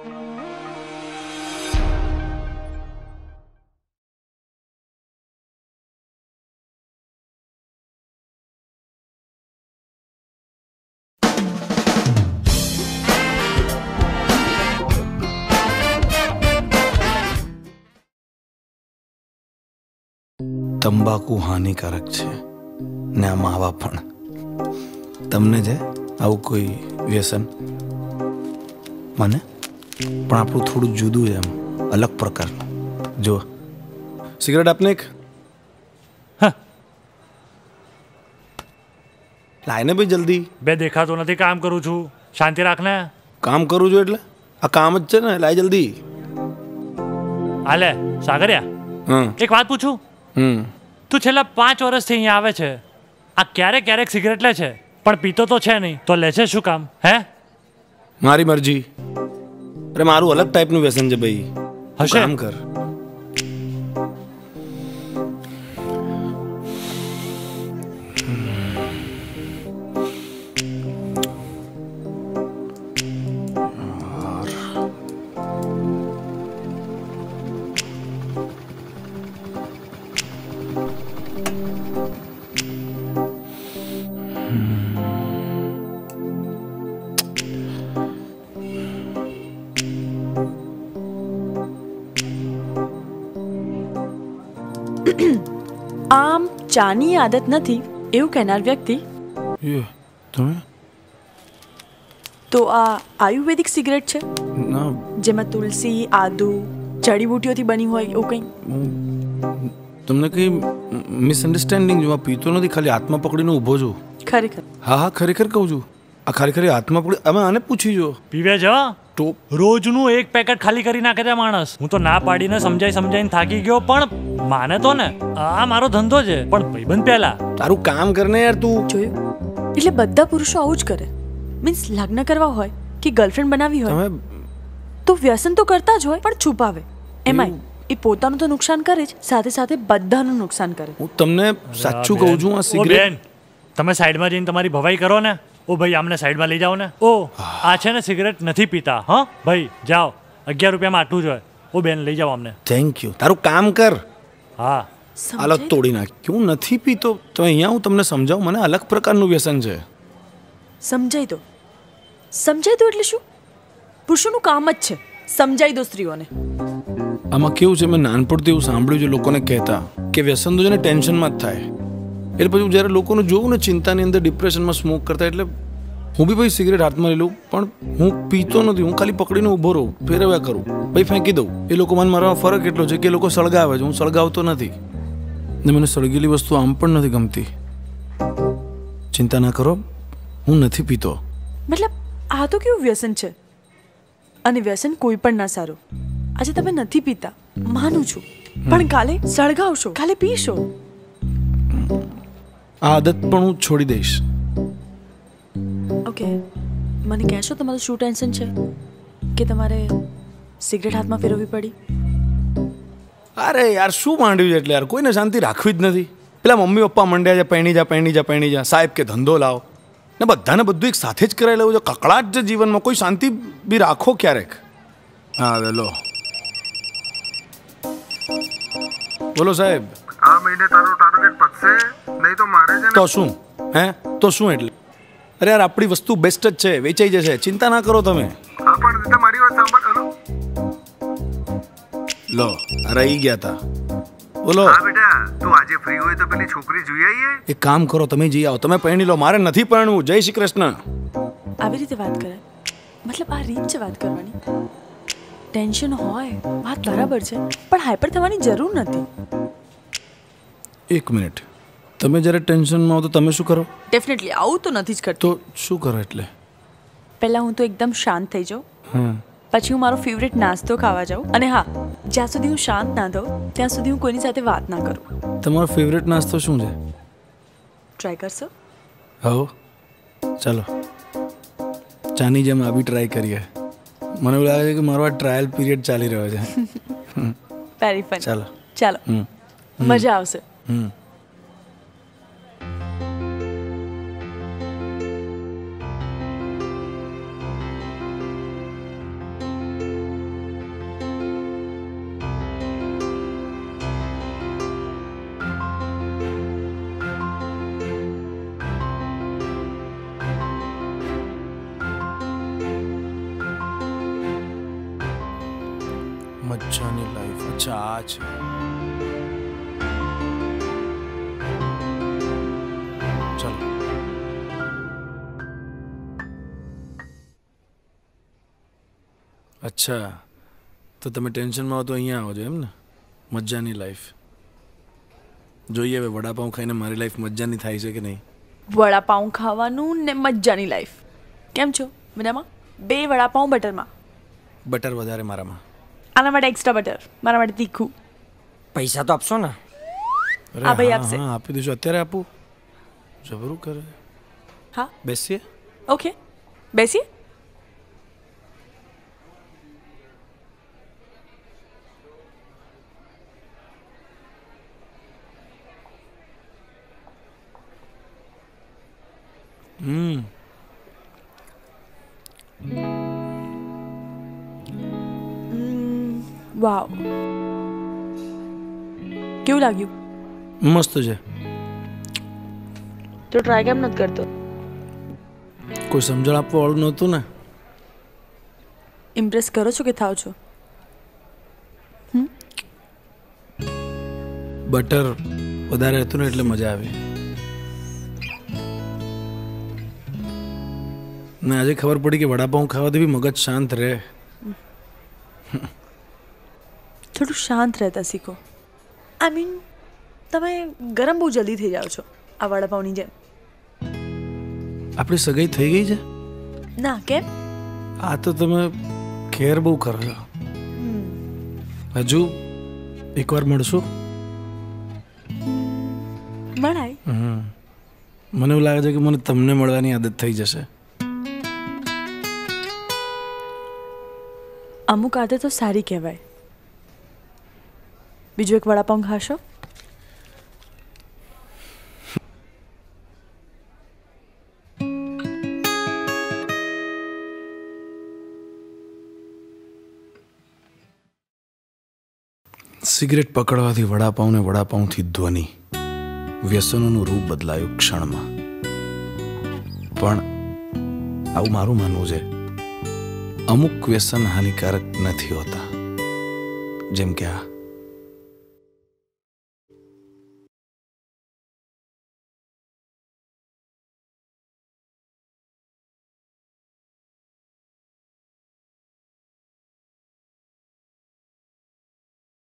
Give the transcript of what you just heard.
તંબાકુ હાનિકારક છે. ને આ માવા પણ. તમને છે આવું કોઈ વ્યસન? મને? પણ આપણું થોડું જુદું એમ. અલગ પ્રકારનું જો સિગરેટ આપને એક. લાઈને ભાઈ જલ્દી. બે દેખાતો નથી કામ કરું છું. શાંતિ રાખને? કામ કરું છું એટલે? આ કામ જ છે ને લાય જલ્દી. હાલે સાગરિયા. એક વાત પૂછું? હમ. તું છેલ્લા પાંચ વર્ષથી અહીંયા આવે છે. આ ક્યારેક ક્યારેક સિગરેટ લે છે. પણ પીતો તો છે નહીં. તો લે છે શું કામ? હે? મારી મરજી. મારું અલગ ટાઈપનું વ્યસન છે ભાઈ હશે. કામ કર આમ ચાની આદત નથી એવું કહેનાર વ્યક્તિ? તમે? તો આ આયુર્વેદિક સિગરેટ છે? ના. જેમાં તુલસી આદુ જડીબૂટીઓથી બની હોય એવું કંઈ? તમને કઈ મિસઅન્ડરસ્ટેન્ડિંગ જો પીતો નથી ખાલી હાથમાં પકડીને ઊભો છું. ખરેખર. હા હા ખરેખર કહું છું. આ ખાલી ખાલી હાથમાં પકડી અમે આને પૂછી જો પીવે હો? તો રોજનું એક પેકેટ ખાલી કરી નાખે છે માણસ. હું તો ના પાડીને સમજાઈ સમજાઈને થાકી ગયો પણ માને તો ને. આ મારો ધંધો છે. પણ ભાઈબંધ પહેલા. તારું કામ કરને યાર તું. જોયું? એટલે બધા પુરુષો આવું જ કરે. મીન્સ લગ્ન કરવા હોય કે ગર્લફ્રેન્ડ બનાવી હોય તમે તો વ્યસન તો કરતા જ હોય પણ છુપાવે એમાંય એ પોતાનું તો નુકસાન કરે જ સાથે સાથે બધાનું નુકસાન કરે. હું તમને સાચું કહું છું આ સિગરેટ બેન તમે સાઈડમાં જઈને તમારી ભવાઈ કરો ને. ઓ ભાઈ આમને સાઈડમાં લઈ જાઓ ને. ઓ આ છે ને સિગરેટ નથી પીતા. હા? ભાઈ જાઓ. અગિયાર રૂપિયામાં આટલું જ હોય. ઓ બેન લઈ જાઓ અમને. થેન્ક યુ તારું કામ કર. હા. અલગ તોડી નાખ. ક્યું નથી પીતો? તો અહીંયા હું તમને સમજાવું. મને અલગ પ્રકારનું વ્યસન છે. સમજાઈ દો. સમજાઈ દો એટલે શું? પુરુષોનું કામ જ છે. સમજાઈ દો સ્ત્રીઓને. આમાં કેવું છે? મેં નાનપણથી એવું સાંભળ્યું છે લોકોને કહેતા કે વ્યસન તો છે ને ટેન્શનમાં જ થાય. એટલે પછી હું જ્યારે લોકોને જોઉં ને ચિંતાની અંદર ડિપ્રેશનમાં સ્મોક કરતા એટલે હું બી ભાઈ સિગરેટ હાથમાં લઈ લઉં પણ હું પીતો નથી. હું ખાલી પકડીને ઊભો રહું ફેરવ્યા કરું. ભાઈ ફેંકી દઉં. એ લોકો મને મારામાં ફરક એટલો છે કે એ લોકો સળગાવે છે. હું સળગાવતો નથી. ને મને સળગેલી વસ્તુ આમ પણ નથી ગમતી. ચિંતા ના કરો. હું નથી પીતો. મતલબ આ તો કેવું વ્યસન છે? અને વ્યસન કોઈ પણ ના સારું. આજે તમે નથી પીતા. માનું છું. પણ કાલે સળગાવશો. કાલે પીશો. આ આદત પણ હું છોડી દઈશ. ઓકે મને કહેશો તમારું શું ટેન્શન છે? કે તમારે સિગરેટ હાથમાં ફેરવવી પડી? અરે યાર શું માંડ્યું છે એટલે યાર? કોઈને શાંતિ રાખવી જ નથી. પેલા મમ્મી પપ્પા મંડ્યા છે પહેણી જા પહેણી જા પહેણી જા. સાહેબ કે ધંધો લાવો. ને બધાને બધું એક સાથે જ કરાવી લેવું છે. કકળાટ છે જીવનમાં. કોઈ શાંતિ બી રાખો ક્યારેક? હા વેલો બોલો સાહેબ. મહિને તારો ટાર્ગેટ પતશે? નહીં તો મારે છે તો શું? હે? તો શું એટલે? અરે યાર આપણી વસ્તુ બેસ્ટ જ છે વેચાઈ જશે. ચિંતા ના કરો તમે. હા પણ દીદા મારી વાત સાંભળ હલો. લો રહી ગયા તા. બોલો. હા બેટા તું આજે ફ્રી હોય તો પેલી છોકરી જોઈ આવીએ. એક કામ કરો તમે જઈ આવો. તમે પરણી લો મારે નથી પરણવું. જય શ્રી કૃષ્ણ. આવી રીતે વાત કરે? મતલબ આ રીત છે વાત કરવાની? ટેન્શન હોય વાત બરાબર છે પણ હાઈપર થવાની જરૂર નથી. એક મિનિટ. તમે જ્યારે ટેન્શનમાં હો તો તમે શું કરો? ડેફિનેટલી આવું તો નથી જ કરતો. તો શું કરો એટલે? પહેલાં હું તો એકદમ શાંત થઈ જાઉં. હા પછી હું મારો ફેવરેટ નાસ્તો ખાવા જાઉં. અને હા જ્યાં સુધી હું શાંત ના થઉં ત્યાં સુધી હું કોઈની સાથે વાત ના કરું. તમારો ફેવરેટ નાસ્તો શું છે? ટ્રાય કરશો? હો ચાલો. ચાની જેમ આ બી ટ્રાય કરીએ. મને એવું લાગે છે કે મારો આ ટ્રાયલ પીરિયડ ચાલી રહ્યો છે. વેરી ફન ચાલો. ચાલો. મજા આવશે. Mm. મજાની લાઈફ અચ્છા આ છે અચ્છા. તો તમે ટેન્શનમાં હો તો અહીંયા આવો છો એમ ને. મજાની લાઈફ જોઈએ હવે વડાપાઉં ખાઈને મારી લાઈફ મજાની થાય છે કે નહીં. વડાપાઉં ખાવાનું ને મજાની લાઈફ કેમ છો? મજામાં? બે વડાપાઉં બટરમાં. બટર વધારે મારામાં. આના માટે એક્સ્ટ્રા બટર મારા માટે તીખું. પૈસા તો આપશો ને. અરે આ ભાઈ આપશે. હા આપી દઈશું. અત્યારે આપું. જબરું કરે. હા. બેસીએ? ઓકે બેસીએ? વાવ કેવું લાગ્યું? મસ્ત છે. તો ટ્રાય કેમ નથી કરતો? કોઈ સમજણ આપવા વાળું નહોતું ને. ઇમ્પ્રેસ કરો છો કે થાવ છો? બટર વધારે હતું ને એટલે મજા આવી. ને આજે ખબર પડી કે વડાપાઉં ખાવાથી બી મગજ શાંત રહે. થોડું શાંત રહેતા શીખો. આઈ મીન તમે ગરમ બહુ જલ્દી થઈ જાઓ છો આ વડાપાઉની જેમ. આપણી સગાઈ થઈ ગઈ છે? ના કેમ? આ તો તમે કેર બહુ કરો છો. હજુ એકવાર મળશું? મળાય. હમ. મને એવું લાગે છે કે મને તમને મળવાની આદત થઈ જશે. અમુક આદતો સારી કહેવાય. બીજું એક વડાપાઉં ખાશો? સિગરેટ પકડવાથી વડાપાઉં ને વડાપાઉંથી ધ્વનિ. વ્યસનોનું રૂપ બદલાયું ક્ષણમાં. પણ આવું મારું માનવું છે, અમુક વ્યસન હાનિકારક નથી હોતા. જેમ કે આ